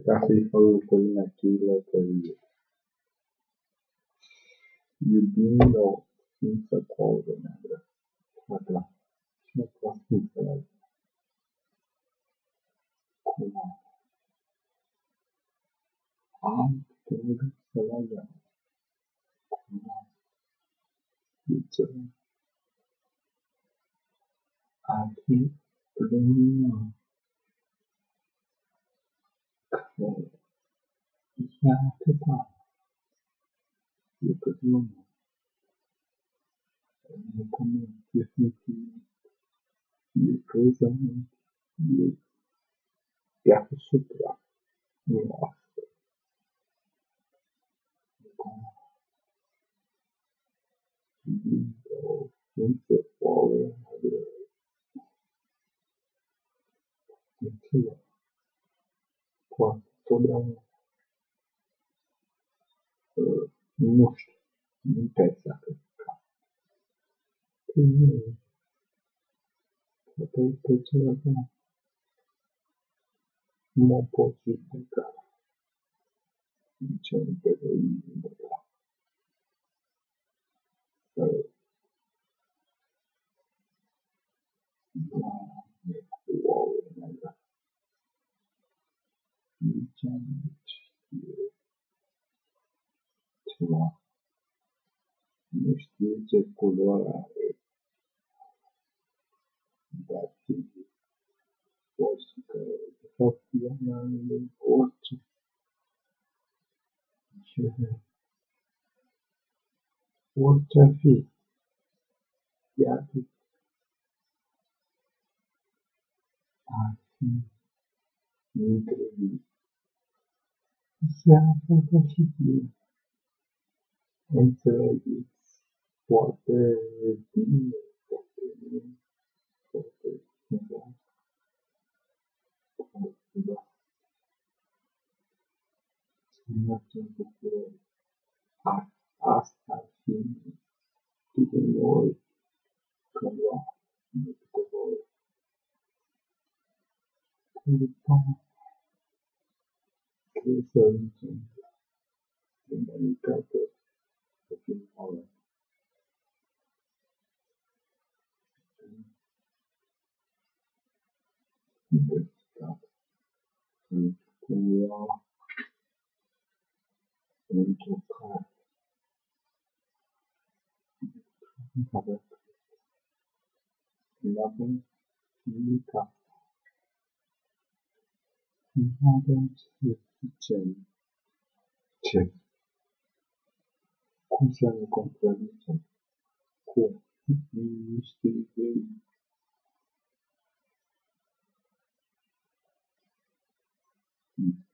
casi solo coin aquilo, coin. Iubind-o ființă cu aură neagră. Atla. Cine transmită la el? Cum am? Am putere să la ea. Cum am? E ceva. Ar fi lumină. Yeah, good point. Look at room. You come in, you sneak in, you close them, you get a sutra, you ask. You come in. You go, you go, you go, nu știu, nu pe exact ca. Poate pe ceva mă pot judeca. Nici nu pe voi judeca. Doamne, cu ouăle mele. Nici nu știu ceva. Nu știu ce culoare are. Dar știu orice care, de fapt, ea mi-a orice. Ce orice ar fi. Iar ar fi incredibil. Se află ca și bine. Înțelegeți foarte bine, foarte bine, foarte bine. Da. Mergem bucurări. Asta ar fi câte noi cândva, de câteva ori. Cândva trebuie să ajungem în umanitate să fim oameni. là je ne trouve pas avec l'avant Mika l'avant le kitchen che cosa ne contraddice con i ministeri dei Mm-hmm.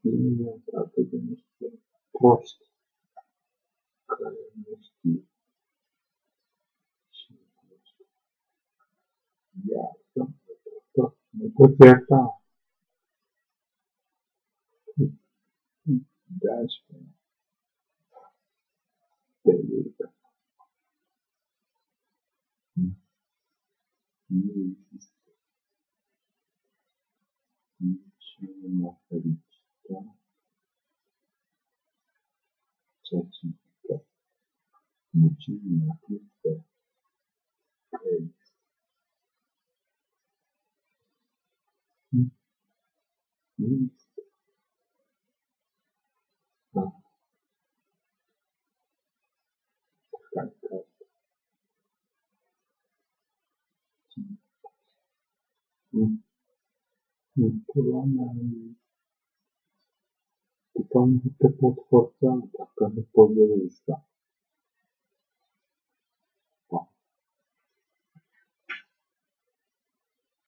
Sunt atât de niște proști care nu știu și nu știu. Iartă, nu pot ierta. Dragi mei, pe iubită. Nu există niciuna fericită тийм чечи мчи мактэ эй мис та та мм мм кулана мм Tam esta piattaforza attacca il.